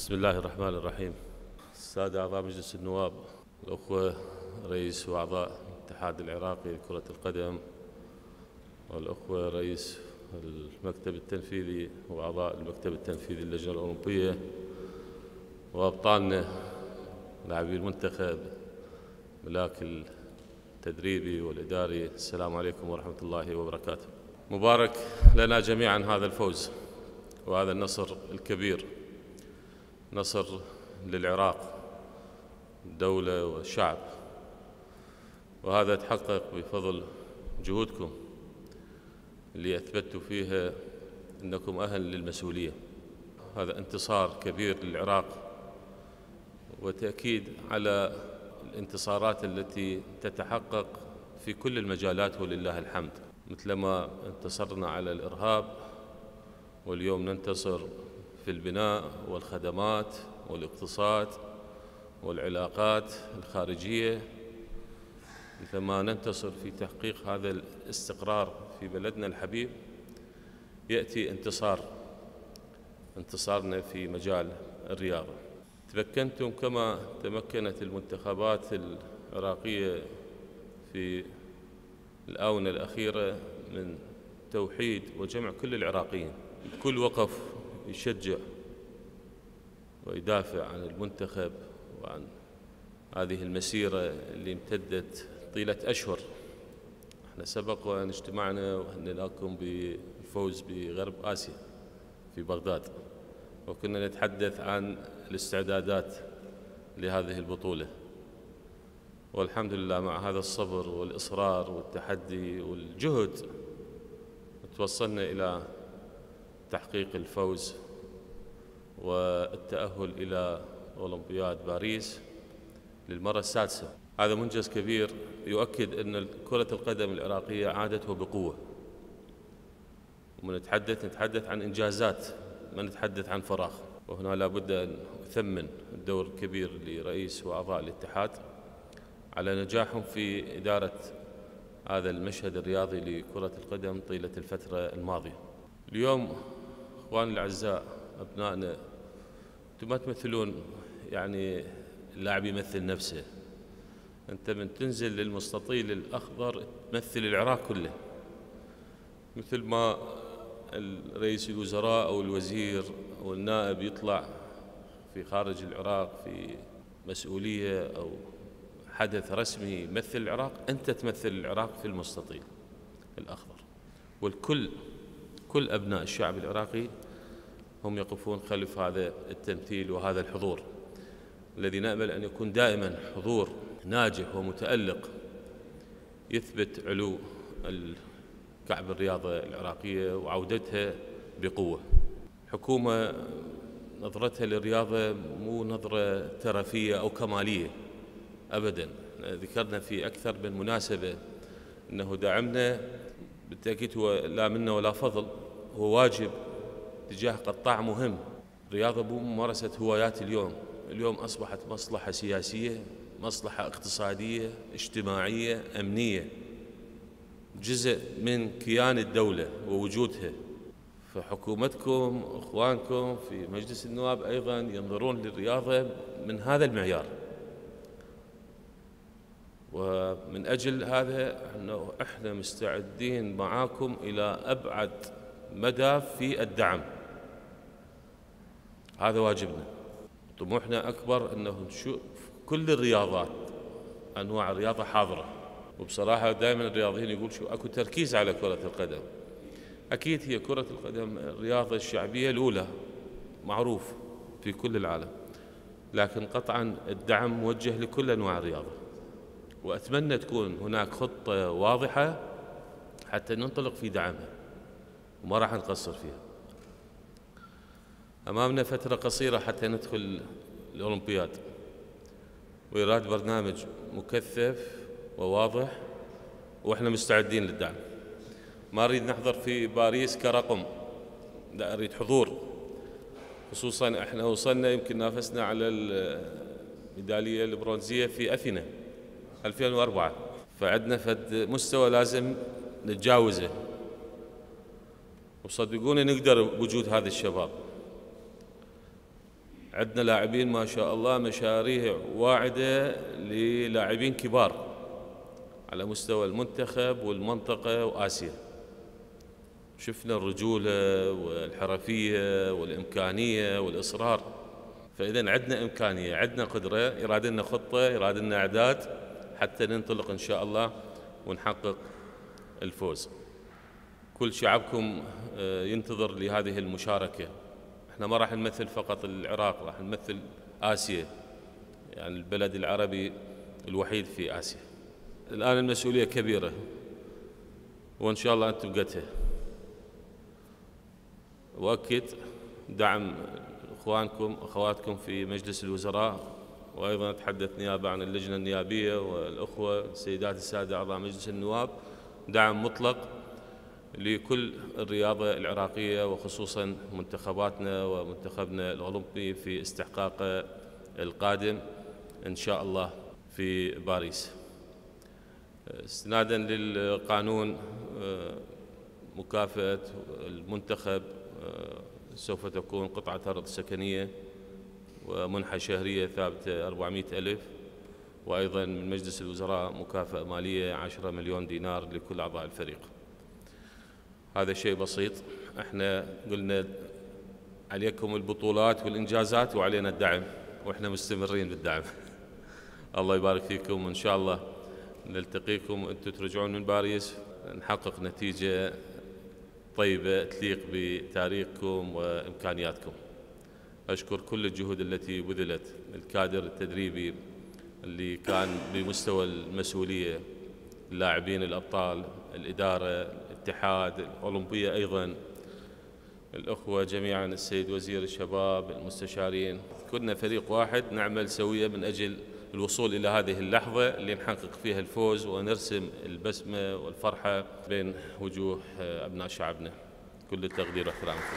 بسم الله الرحمن الرحيم. السادة أعضاء مجلس النواب الأخوة رئيس وأعضاء الاتحاد العراقي لكرة القدم والأخوة رئيس المكتب التنفيذي وأعضاء المكتب التنفيذي للجنة الأولمبية وأبطالنا لاعبي المنتخب ملاك التدريبي والإداري السلام عليكم ورحمة الله وبركاته. مبارك لنا جميعا هذا الفوز وهذا النصر الكبير. نصر للعراق دولة وشعب. وهذا تحقق بفضل جهودكم اللي أثبتوا فيها أنكم أهل للمسؤولية. هذا انتصار كبير للعراق وتأكيد على الانتصارات التي تتحقق في كل المجالات ولله الحمد. مثلما انتصرنا على الإرهاب واليوم ننتصر في البناء والخدمات والاقتصاد والعلاقات الخارجية مثلما ننتصر في تحقيق هذا الاستقرار في بلدنا الحبيب يأتي انتصار انتصارنا في مجال الرياضة. تمكنتم كما تمكنت المنتخبات العراقية في الآونة الأخيرة من توحيد وجمع كل العراقيين. الكل وقف يشجع ويدافع عن المنتخب وعن هذه المسيرة اللي امتدت طيلة أشهر. إحنا سبق وأن اجتمعنا وهنلاكم بالفوز بغرب آسيا في بغداد. وكنا نتحدث عن الاستعدادات لهذه البطولة. والحمد لله مع هذا الصبر والإصرار والتحدي والجهد توصلنا إلى تحقيق الفوز والتأهل إلى أولمبياد باريس للمرة السادسة. هذا منجز كبير يؤكد أن كرة القدم العراقية عادته بقوة. ومن نتحدث نتحدث عن إنجازات ما نتحدث عن فراغ. وهنا لابد أن أثمن الدور الكبير لرئيس وأعضاء الاتحاد على نجاحهم في إدارة هذا المشهد الرياضي لكرة القدم طيلة الفترة الماضية. اليوم اخواني الأعزاء أبنائنا أنتم ما تمثلون يعني اللاعب يمثل نفسه. أنت من تنزل للمستطيل الأخضر تمثل العراق كله. مثل ما رئيس الوزراء أو الوزير أو النائب يطلع في خارج العراق في مسؤولية أو حدث رسمي يمثل العراق أنت تمثل العراق في المستطيل الأخضر. والكل كل أبناء الشعب العراقي هم يقفون خلف هذا التمثيل وهذا الحضور. الذي نأمل أن يكون دائما حضور ناجح ومتألق يثبت علو كعب الرياضة العراقية وعودتها بقوة. حكومة نظرتها للرياضة مو نظرة ترفيه أو كمالية ابدا. ذكرنا في أكثر من مناسبة أنه دعمنا بالتأكيد هو لا منا ولا فضل هو واجب تجاه قطاع مهم. الرياضة مو ممارسة هوايات اليوم. اليوم أصبحت مصلحة سياسية مصلحة اقتصادية اجتماعية أمنية. جزء من كيان الدولة ووجودها. فحكومتكم إخوانكم في مجلس النواب أيضا ينظرون للرياضة من هذا المعيار. ومن أجل هذا انه إحنا مستعدين معاكم إلى أبعد مدى في الدعم. هذا واجبنا. طموحنا أكبر أنه نشوف كل الرياضات أنواع الرياضة حاضرة. وبصراحة دائما الرياضيين يقول شو أكو تركيز على كرة القدم. أكيد هي كرة القدم الرياضة الشعبية الأولى معروف في كل العالم. لكن قطعا الدعم موجه لكل أنواع الرياضة. وأتمنى تكون هناك خطة واضحة حتى ننطلق في دعمها وما راح نقصر فيها. أمامنا فترة قصيرة حتى ندخل الأولمبياد ويراد برنامج مكثف وواضح وإحنا مستعدين للدعم. ما أريد نحضر في باريس كرقم لا أريد حضور. خصوصا إحنا وصلنا يمكن نافسنا على الميدالية البرونزية في أثينا. 2004 فعندنا فد مستوى لازم نتجاوزه. وصدقوني نقدر بوجود هذا الشباب. عندنا لاعبين ما شاء الله مشاريع واعدة للاعبين كبار على مستوى المنتخب والمنطقة وآسيا. شفنا الرجولة والحرفية والإمكانية والإصرار. فإذا عندنا إمكانية عندنا قدرة يراد لنا خطة يراد لنا إعداد. حتى ننطلق إن شاء الله ونحقق الفوز. كل شعبكم آه، ينتظر لهذه المشاركة. إحنا ما راح نمثل فقط العراق راح نمثل آسيا يعني البلد العربي الوحيد في آسيا. الآن المسؤولية كبيرة وإن شاء الله أنتم قدها وأكد دعم إخوانكم أخواتكم في مجلس الوزراء. وأيضا أتحدث نيابة عن اللجنة النيابية والأخوة السيدات السادة أعضاء مجلس النواب. دعم مطلق لكل الرياضة العراقية وخصوصا منتخباتنا ومنتخبنا الأولمبي في استحقاقه القادم إن شاء الله في باريس. استنادا للقانون آه، مكافأة المنتخب آه، سوف تكون قطعة أرض سكنية. ومنحة شهرية ثابتة 400 ألف وأيضا من مجلس الوزراء مكافأة مالية 10 مليون دينار لكل أعضاء الفريق. هذا شيء بسيط. إحنا قلنا عليكم البطولات والإنجازات وعلينا الدعم وإحنا مستمرين بالدعم. الله يبارك فيكم وإن شاء الله نلتقيكم وأنتم ترجعون من باريس. نحقق نتيجة طيبة تليق بتاريخكم وإمكانياتكم. أشكر كل الجهود التي بذلت الكادر التدريبي اللي كان بمستوى المسؤولية اللاعبين الأبطال الإدارة الاتحاد الأولمبية أيضا الأخوة جميعا السيد وزير الشباب المستشارين. كنا فريق واحد نعمل سوية من أجل الوصول إلى هذه اللحظة اللي نحقق فيها الفوز ونرسم البسمة والفرحة بين وجوه أبناء شعبنا. كل التقدير واحترامكم